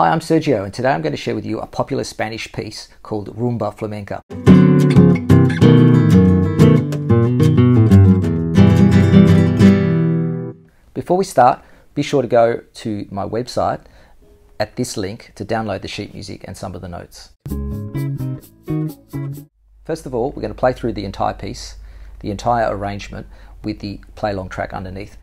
Hi, I'm Sergio, and today I'm going to share with you a popular Spanish piece called Rumba Flamenca. Before we start, be sure to go to my website at this link to download the sheet music and some of the notes. First of all, we're going to play through the entire piece, the entire arrangement, with the play along track underneath.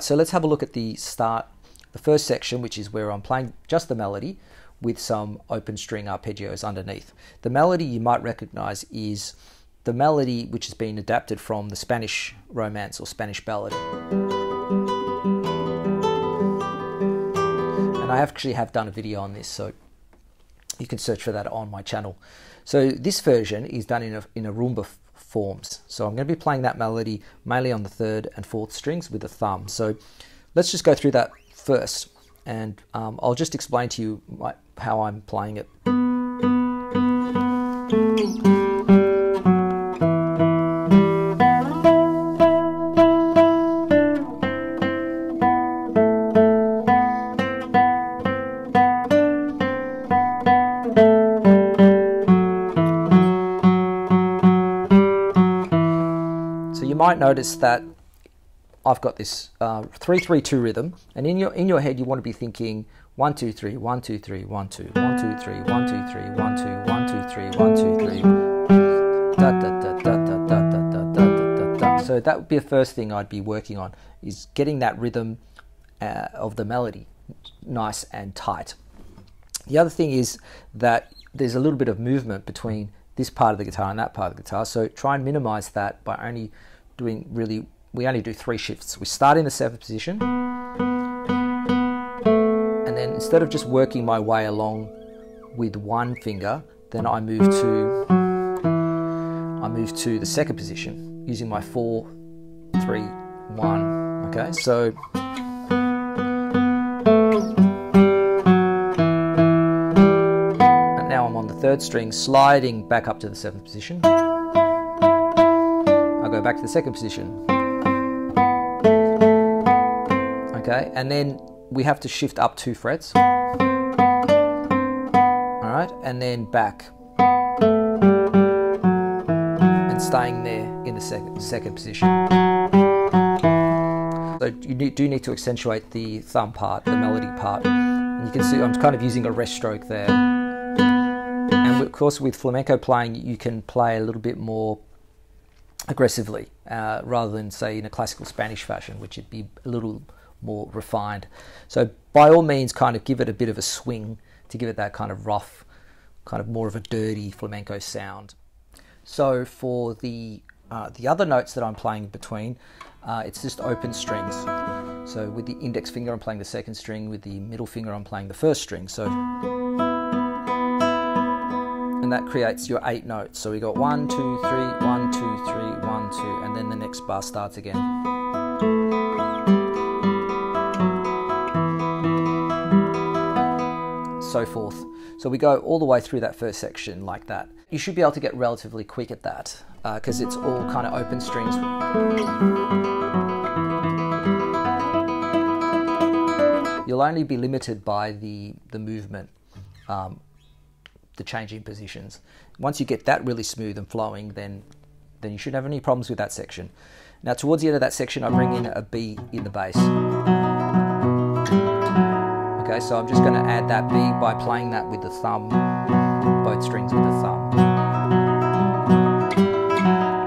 Right, so let's have a look at the start, the first section, which is where I'm playing just the melody with some open string arpeggios underneath. The melody you might recognize is the melody which has been adapted from the Spanish romance or Spanish ballad. And I actually have done a video on this, so you can search for that on my channel. So this version is done in a, in a rumba forms. So I'm going to be playing that melody mainly on the third and fourth strings with the thumb. So let's just go through that first and um, I'll just explain to you my, how I'm playing it. Notice that I've got this uh, three three two rhythm, and in your in your head you want to be thinking one two three one two three one two one two three one two three one two one two three one two three. Da da da da da da da da da da. So that would be the first thing I'd be working on is getting that rhythm uh, of the melody nice and tight. The other thing is that there's a little bit of movement between this part of the guitar and that part of the guitar. So try and minimize that by only doing really, we only do three shifts. We start in the seventh position, and then instead of just working my way along with one finger, then I move to I move to the second position using my four, three, one. Okay, so. And now I'm on the third string, sliding back up to the seventh position go back to the second position. Okay, and then we have to shift up two frets. All right, and then back. And staying there in the second, second position. So you do need to accentuate the thumb part, the melody part. And you can see I'm kind of using a rest stroke there. And of course with flamenco playing, you can play a little bit more aggressively uh, rather than say in a classical Spanish fashion, which would be a little more refined. So by all means, kind of give it a bit of a swing to give it that kind of rough, kind of more of a dirty flamenco sound. So for the uh, the other notes that I'm playing between, uh, it's just open strings. So with the index finger, I'm playing the second string. With the middle finger, I'm playing the first string. So and that creates your eight notes. So we got one, two, three, one, two, three, one, two, and then the next bar starts again. So forth. So we go all the way through that first section like that. You should be able to get relatively quick at that because uh, it's all kind of open strings. You'll only be limited by the, the movement, um, the changing positions. Once you get that really smooth and flowing, then, then you shouldn't have any problems with that section. Now towards the end of that section, I bring in a B in the bass. Okay, so I'm just going to add that B by playing that with the thumb, both strings with the thumb.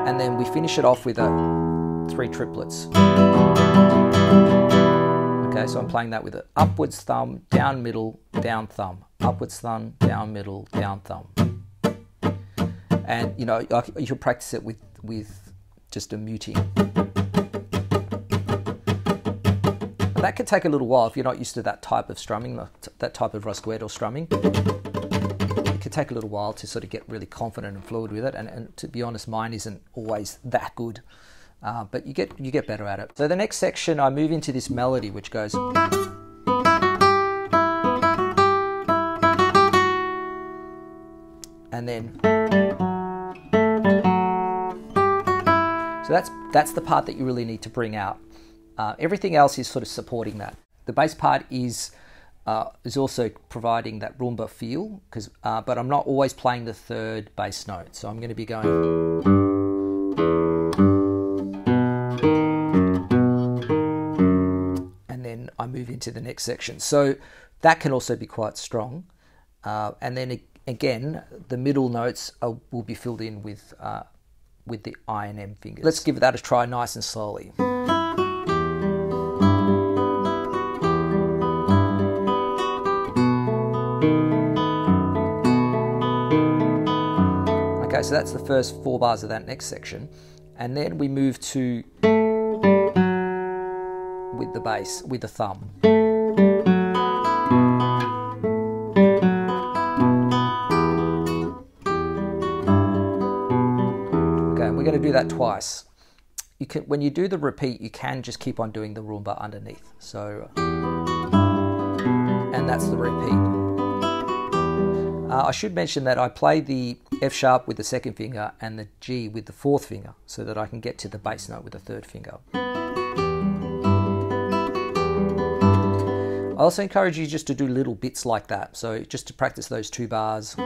And then we finish it off with a three triplets. Okay, so I'm playing that with an upwards thumb, down middle, down thumb, upwards thumb, down middle, down thumb. And you know, you can practice it with with just a muting. that can take a little while if you're not used to that type of strumming, that type of rasgueado strumming. It can take a little while to sort of get really confident and fluid with it. And, and to be honest, mine isn't always that good, uh, but you get you get better at it. So the next section, I move into this melody, which goes. And then so that's that's the part that you really need to bring out. Uh, everything else is sort of supporting that. The bass part is uh, is also providing that rumba feel, because uh, but I'm not always playing the third bass note, so I'm going to be going. And then I move into the next section. So that can also be quite strong. Uh, and then again, the middle notes are, will be filled in with uh, with the I and M fingers. Let's give that a try nice and slowly. Okay, so that's the first four bars of that next section. And then we move to with the bass, with the thumb. We're going to do that twice. You can, when you do the repeat, you can just keep on doing the rumba underneath. So, and that's the repeat. Uh, I should mention that I play the F sharp with the second finger and the G with the fourth finger so that I can get to the bass note with the third finger. I also encourage you just to do little bits like that, so just to practice those two bars.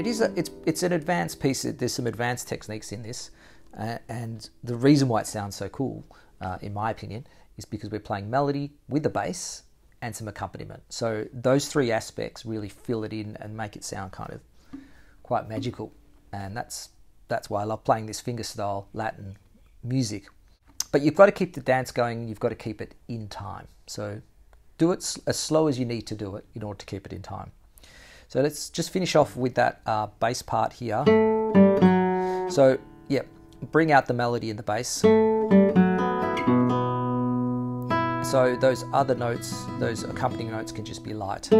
It is a, it's it's an advanced piece. There's some advanced techniques in this, uh, and the reason why it sounds so cool uh, in my opinion, is because we're playing melody with the bass and some accompaniment. So those three aspects really fill it in and make it sound kind of quite magical. And that's that's why I love playing this fingerstyle Latin music. But you've got to keep the dance going. You've got to keep it in time. So do it as slow as you need to do it in order to keep it in time. So let's just finish off with that uh, bass part here. So yeah, bring out the melody in the bass. So those other notes, those accompanying notes can just be light.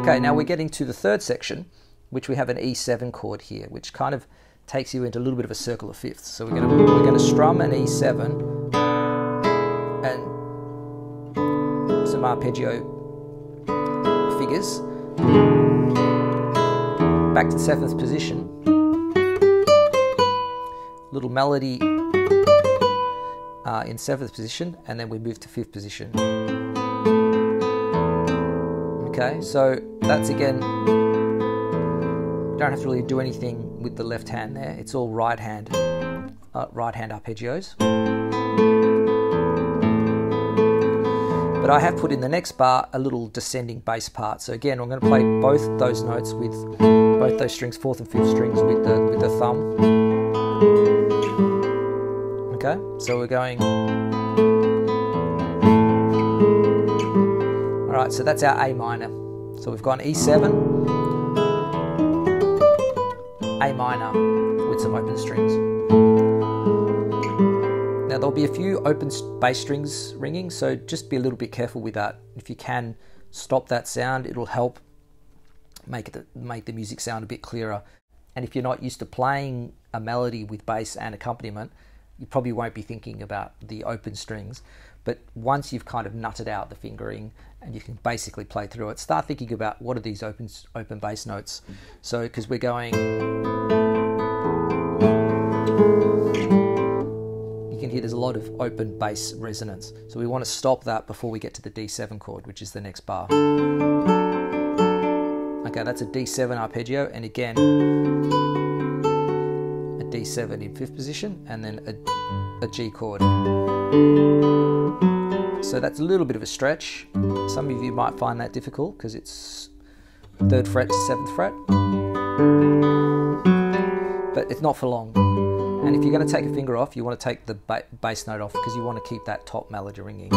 Okay, now we're getting to the third section, which we have an E7 chord here, which kind of takes you into a little bit of a circle of fifths. So we're going to we're going to strum an E7 and some arpeggio figures back to the seventh position little melody uh, in seventh position, and then we move to fifth position. Okay, so that's again, don't have to really do anything with the left hand there. It's all right hand, uh, right hand arpeggios. But I have put in the next bar a little descending bass part. So again, I'm going to play both those notes with both those strings, fourth and fifth strings, with the with the thumb. Okay, so we're going. All right, so that's our A minor. So we've gone E7, A minor with some open strings. Now there'll be a few open bass strings ringing, so just be a little bit careful with that. If you can stop that sound, it'll help make it make the music sound a bit clearer. And if you're not used to playing a melody with bass and accompaniment, you probably won't be thinking about the open strings. But once you've kind of nutted out the fingering and you can basically play through it, start thinking about what are these open open bass notes. So because we're going, hear there's a lot of open bass resonance. So we want to stop that before we get to the D7 chord, which is the next bar. Okay, that's a D7 arpeggio, and again a D7 in fifth position, and then a, a G chord. So that's a little bit of a stretch. Some of you might find that difficult because it's third fret to seventh fret, but it's not for long. And if you're going to take a finger off, you want to take the ba bass note off because you want to keep that top melody ringing.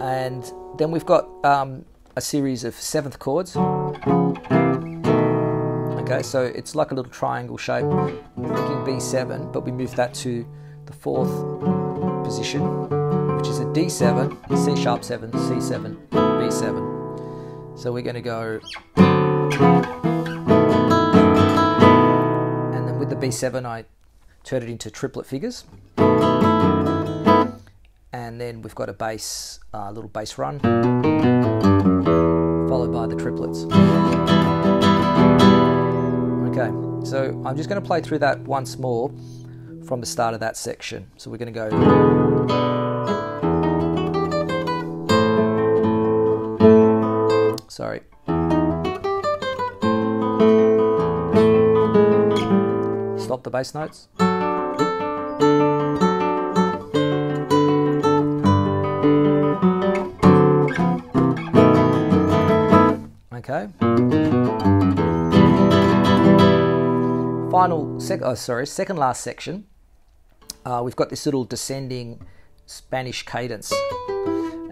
And then we've got um, a series of seventh chords. Okay, so it's like a little triangle shape, thinking B7, but we move that to the fourth position, which is a D7, C sharp 7, C7, B7. So we're going to go, B7, I turn it into triplet figures. And then we've got a bass, uh, little bass run, followed by the triplets. Okay, so I'm just going to play through that once more from the start of that section. So we're going to go. Sorry. Bass notes. Okay. Final, sec- oh, sorry, second last section. Uh, we've got this little descending Spanish cadence,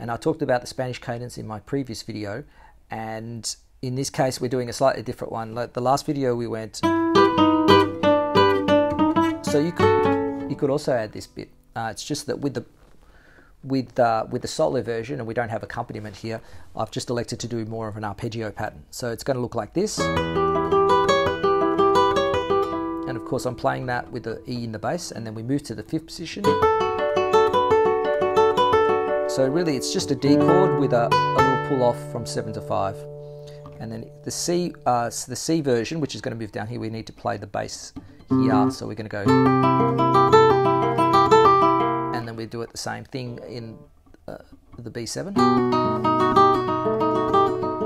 and I talked about the Spanish cadence in my previous video, and in this case we're doing a slightly different one. Like the last video we went, so you could you could also add this bit. Uh, it's just that with the with uh, with the solo version, and we don't have accompaniment here, I've just elected to do more of an arpeggio pattern. So it's going to look like this. And of course I'm playing that with the E in the bass, and then we move to the fifth position. So really it's just a D chord with a, a little pull off from 7 to 5. And then the C, uh, the C version, which is going to move down here, we need to play the bass here. So we're going to go and then we do it the same thing in uh, the B7.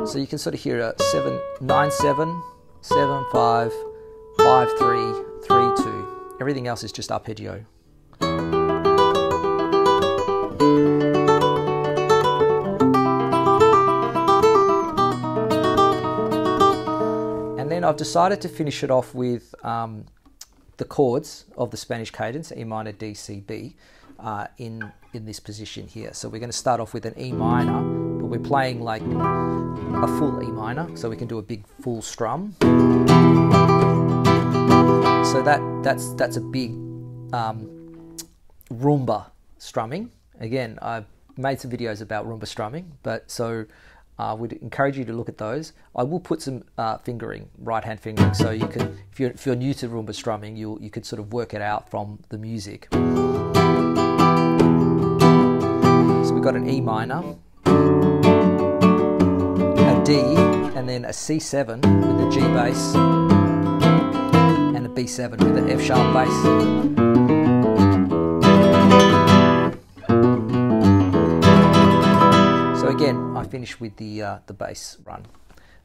So you can sort of hear a 7, 9, 7, 7, 5, 5, 3, 3, 2. Everything else is just arpeggio. And then I've decided to finish it off with um, the chords of the Spanish cadence, E minor, D, C, B uh, in, in this position here. So we're going to start off with an E minor, but we're playing like a full E minor, so we can do a big full strum. So that that's that's a big um, rumba strumming. Again, I've made some videos about rumba strumming, but so I uh, would encourage you to look at those. I will put some uh, fingering, right hand fingering, so you can, if you're, if you're new to rumba strumming, you you could sort of work it out from the music. So we've got an E minor, a D, and then a C7 with a G bass, and a B7 with an F sharp bass. Finish with the uh, the bass run.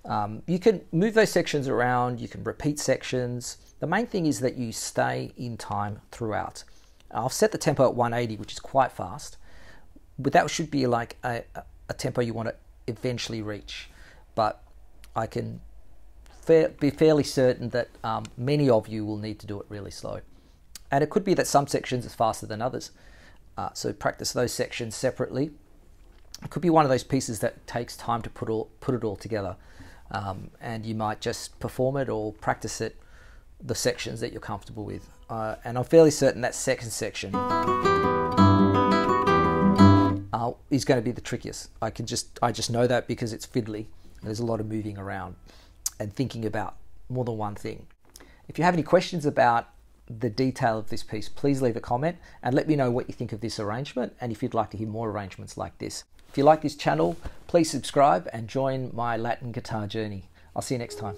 Um, you can move those sections around. You can repeat sections. The main thing is that you stay in time throughout. I've set the tempo at 180, which is quite fast but that should be like a, a tempo you want to eventually reach. But I can fa- be fairly certain that um, many of you will need to do it really slow. And it could be that some sections is faster than others. Uh, so practice those sections separately. It could be one of those pieces that takes time to put all put it all together, um, and you might just perform it or practice it, the sections that you're comfortable with. Uh, and I'm fairly certain that second section uh, is going to be the trickiest. I can just I just know that because it's fiddly. There's a lot of moving around and thinking about more than one thing. If you have any questions about the detail of this piece, please leave a comment and let me know what you think of this arrangement and if you'd like to hear more arrangements like this. If you like this channel, please subscribe and join my Latin guitar journey. I'll see you next time.